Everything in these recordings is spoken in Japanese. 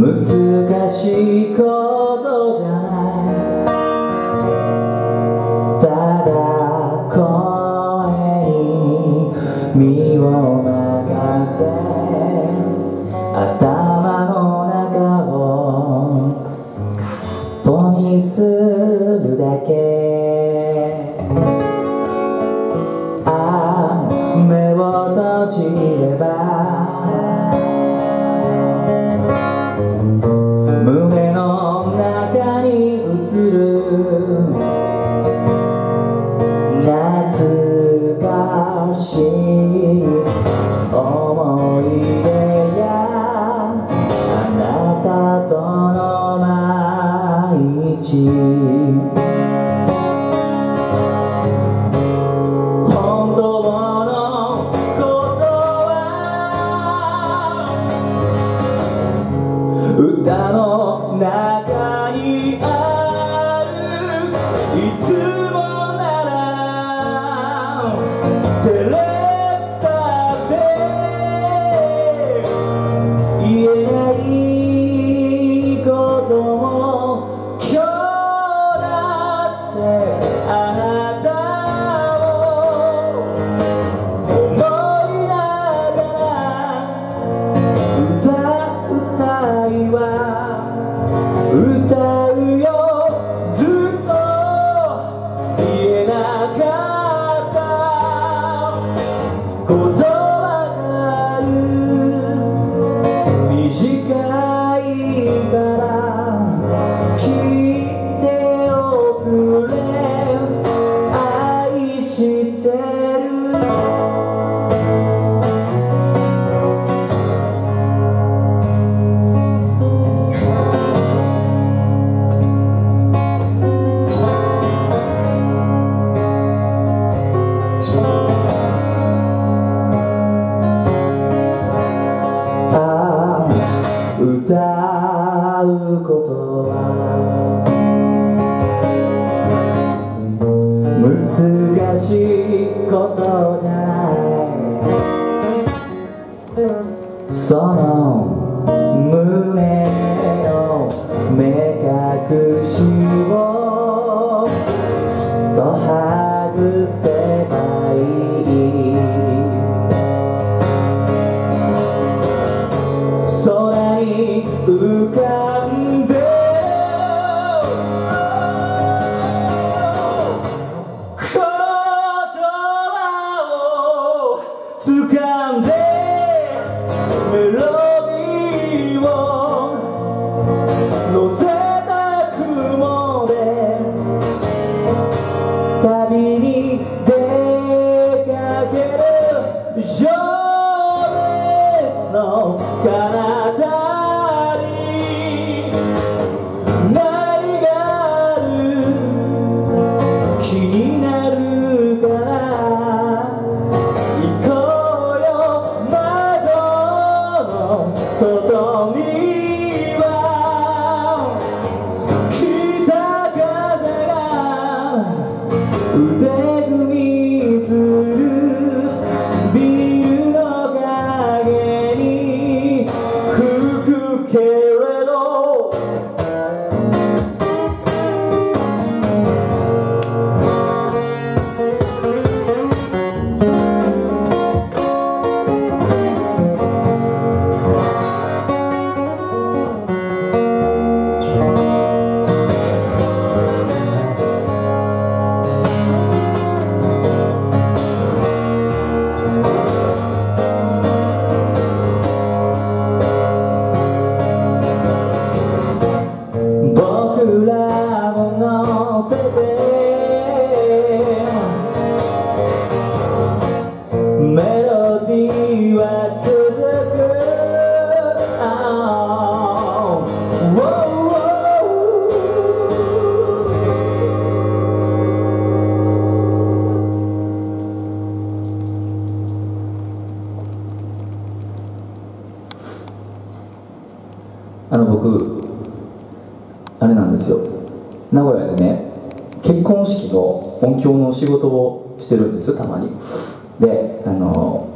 難しいこと。you. I ずかしいことじゃない。その胸の目隠気になるから行こうよ窓の外には北風が腕組みあの僕あれなんですよ。名古屋でね結婚式の音響の仕事をしてるんですたまに。であの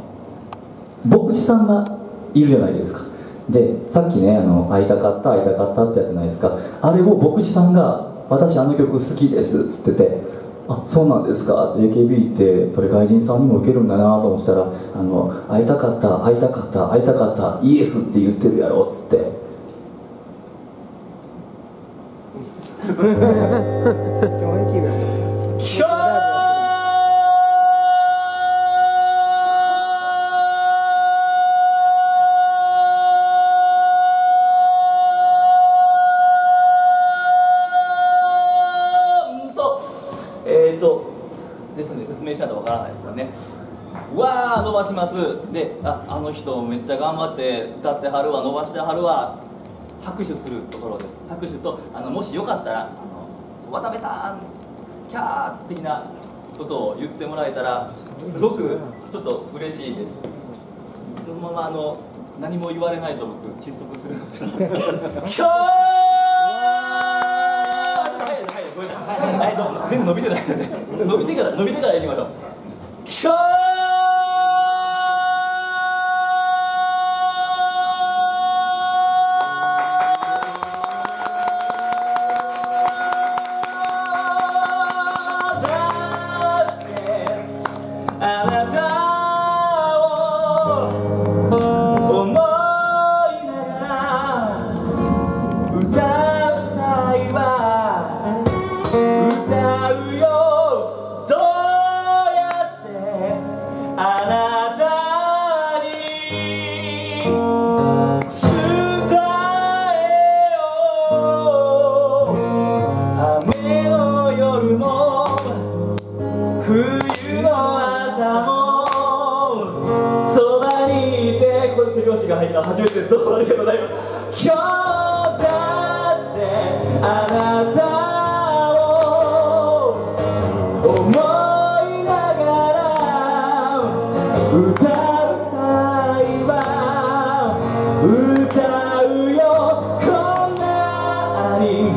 牧師さんがいるじゃないですか。でさっきねあの「会いたかった会いたかった」ってやつじゃないですか。あれを牧師さんが「私あの曲好きです」っつってて「あそうなんですか」AKB ってやっぱり外人さんにも受けるんだなと思ったら「あの会いたかった会いたかった会いたかったイエスって言ってるやろ」っつって。えっ、ー、とですね説明したいとわからないですよねわー伸ばしますでああの人めっちゃ頑張って歌ってはるわ伸ばしてはるわ拍手するところです拍手とあのもしよかったら渡部さんキャー的なことを言ってもらえたらすごくちょっと嬉しいですそのままあの何も言われないと僕窒息するのでキャーはいどうぞ全然伸びてないので伸びてから伸びてからいきましょうキャー今日どってありがとうございます今日だってあなた歌うよこんなに